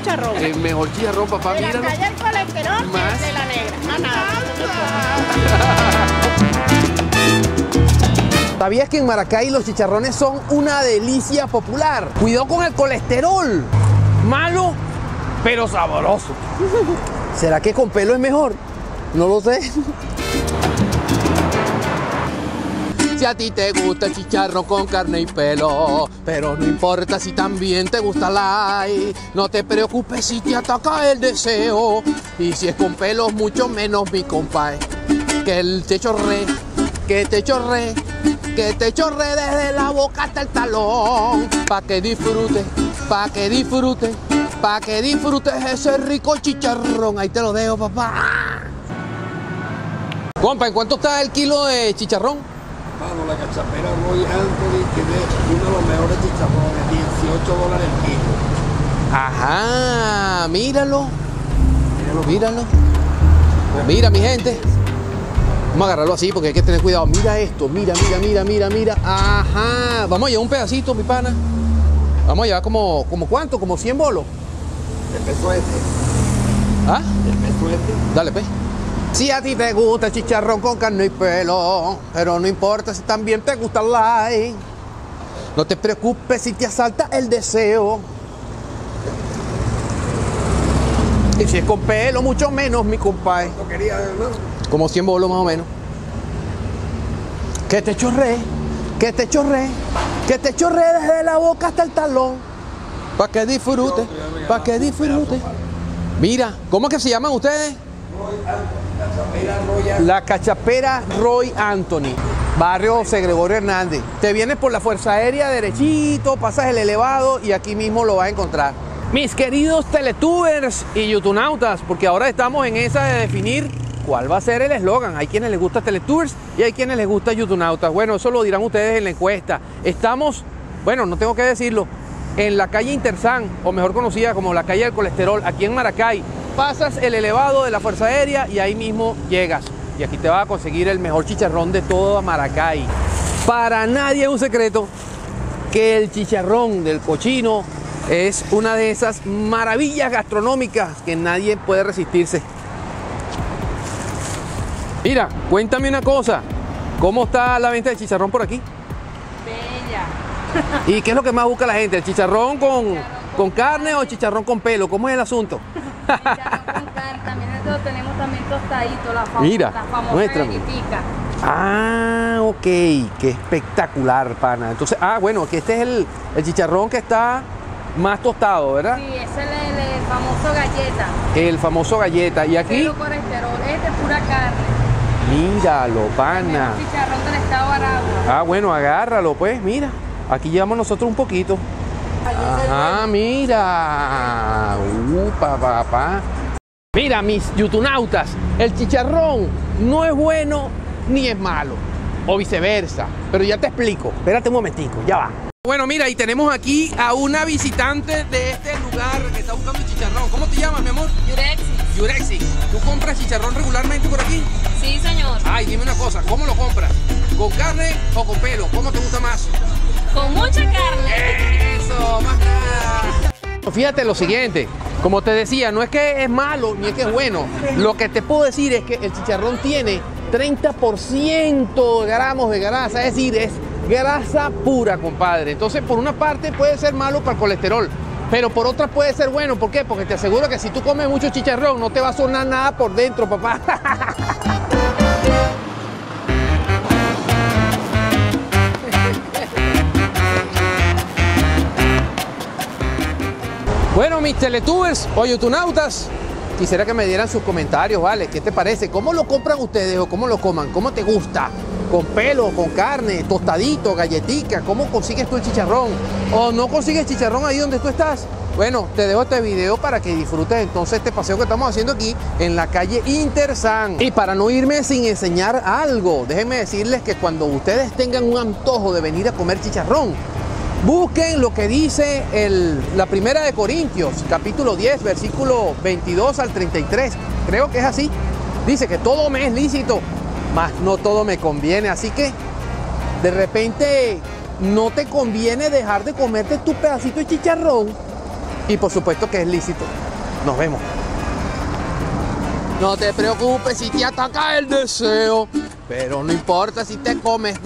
chicharrón. El mejor chicharrón, papá, de la míralo. calle el colesterol que Más. es de la negra. Más nada. ¿Sabías que en Maracay los chicharrones son una delicia popular? Cuidado con el colesterol. Malo, pero sabroso. ¿Será que con pelo es mejor? No lo sé. Si a ti te gusta el chicharrón con carne y pelo, pero no importa si también te gusta la ay, no te preocupes si te ataca el deseo, y si es con pelos mucho menos mi compadre, que el te chorre, que te chorre, que te chorre desde la boca hasta el talón, pa' que disfrutes, pa' que disfrutes, pa' que disfrutes ese rico chicharrón, ahí te lo dejo papá. Compa, ¿en cuánto está el kilo de chicharrón? Mano, la cachapera Roy Anthony tiene uno de los mejores chicharrones, 18 dólares el kilo. Ajá, míralo. Míralo. Mira, mi gente. Vamos a agarrarlo así porque hay que tener cuidado. Mira esto, mira, mira, mira, mira, mira. Ajá. Vamos a llevar un pedacito, mi pana. Vamos a llevar como, como cuánto, como 100 bolos. El peso este, ¿Ah? el peso este. Dale, pues. Si a ti te gusta el chicharrón con carne y pelo, pero no importa si también te gusta el like. No te preocupes si te asalta el deseo. Y si es con pelo, mucho menos, mi compadre. No quería, hermano. Como 100 bolos más o menos. Que te chorré, que te chorré, que te chorré desde la boca hasta el talón. Pa' que disfrute, pa' que disfrute. Mira, ¿cómo que se llaman ustedes? La cachapera Roy Anthony, barrio José Gregorio Hernández. Te vienes por la Fuerza Aérea derechito, pasas el elevado y aquí mismo lo vas a encontrar. Mis queridos teletubers y youtunautas, porque ahora estamos en esa de definir cuál va a ser el eslogan. Hay quienes les gusta teletubers y hay quienes les gusta youtunautas. Bueno, eso lo dirán ustedes en la encuesta. Estamos, bueno, no tengo que decirlo, en la calle Intersan, o mejor conocida como la calle del colesterol, aquí en Maracay. Pasas el elevado de la Fuerza Aérea y ahí mismo llegas. Y aquí te vas a conseguir el mejor chicharrón de todo Maracay. Para nadie es un secreto que el chicharrón del cochino es una de esas maravillas gastronómicas que nadie puede resistirse. Mira, cuéntame una cosa. ¿Cómo está la venta de chicharrón por aquí? Bella. ¿Y qué es lo que más busca la gente? ¿El chicharrón con, con carne o chicharrón con pelo? ¿Cómo es el asunto? También nosotros tenemos también tostadito, la, famo- Mira, la famosa muéstrame. galletica. Ah, ok, qué espectacular, pana. Entonces, ah, bueno, que este es el, el chicharrón que está más tostado, ¿verdad? Sí, ese es el, el famoso galleta. El famoso galleta. Y aquí, Cero colesterol. Este es pura carne. míralo, El pana. mejor chicharrón del estado de Aragua. Ah, bueno, agárralo, pues, mira. Aquí llevamos nosotros un poquito. Ajá, mira. Upa, papá. Mira, mis yutunautas, el chicharrón no es bueno ni es malo. O viceversa. Pero ya te explico. Espérate un momentico, ya va. Bueno, mira, y tenemos aquí a una visitante de este lugar que está buscando chicharrón. ¿Cómo te llamas, mi amor? Yurexis. Yurexi. ¿Tú compras chicharrón regularmente por aquí? Sí, señor. Ay, dime una cosa, ¿cómo lo compras? ¿Con carne o con pelo? ¿Cómo te gusta más? Fíjate lo siguiente, como te decía, no es que es malo ni es que es bueno. Lo que te puedo decir es que el chicharrón tiene 30% de gramos de grasa, es decir, es grasa pura, compadre. Entonces, por una parte puede ser malo para el colesterol, pero por otra puede ser bueno. ¿Por qué? Porque te aseguro que si tú comes mucho chicharrón, no te va a sonar nada por dentro, papá. Bueno, mis teletubers o youtunautas, quisiera que me dieran sus comentarios, ¿vale? ¿Qué te parece? ¿Cómo lo compran ustedes o cómo lo coman? ¿Cómo te gusta? ¿Con pelo, con carne, tostadito, galletica? ¿Cómo consigues tú el chicharrón? ¿O no consigues chicharrón ahí donde tú estás? Bueno, te dejo este video para que disfrutes entonces este paseo que estamos haciendo aquí en la calle Intersan. Y para no irme sin enseñar algo, déjenme decirles que cuando ustedes tengan un antojo de venir a comer chicharrón, Busquen lo que dice el- la primera de Corintios, capítulo 10, versículo 22 al 33. Creo que es así. Dice que todo me es lícito, mas no todo me conviene. Así que de repente no te conviene dejar de comerte tu pedacito de chicharrón Y por supuesto que es lícito. Nos vemos. No te preocupes si te ataca el deseo, pero no importa si te comes.